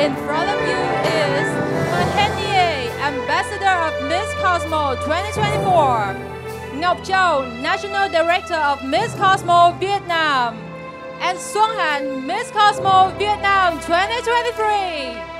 In front of you is Mahenie, Ambassador of Miss Cosmo 2024, Ngọc Châu, National Director of Miss Cosmo Vietnam, and Xuân Hạnh, Miss Cosmo Vietnam 2023.